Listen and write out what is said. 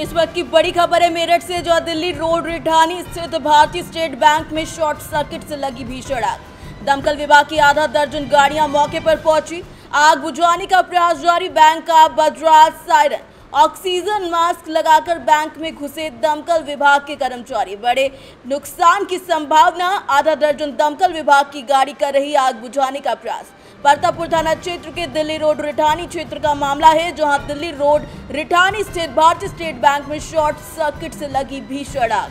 इस वक्त की बड़ी खबर है मेरठ से जो दिल्ली, रोड, रिठानी स्थित भारतीय स्टेट बैंक में शॉर्ट सर्किट से लगी भीषण आग। दमकल विभाग की आधा दर्जन गाड़ियाँ मौके पर पहुँची। आग बुझाने का प्रयास जारी, बैंक का बजराज सायरन। ऑक्सीजन मास्क लगाकर बैंक में घुसे दमकल विभाग के कर्मचारी। बड़े नुकसान की संभावना, आधा दर्जन दमकल विभाग की गाड़ी कर रही आग बुझाने का प्रयास। परतापुर थाना क्षेत्र के दिल्ली रोड रिठानी क्षेत्र का मामला है, जहाँ दिल्ली रोड रिठानी स्थित भारतीय स्टेट बैंक में शॉर्ट सर्किट से लगी भीषण आग।